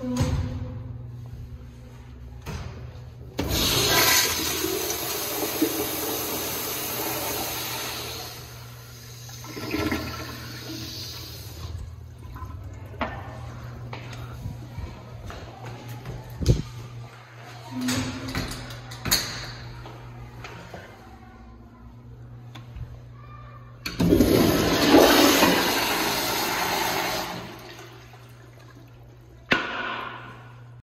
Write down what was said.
Mm-hmm.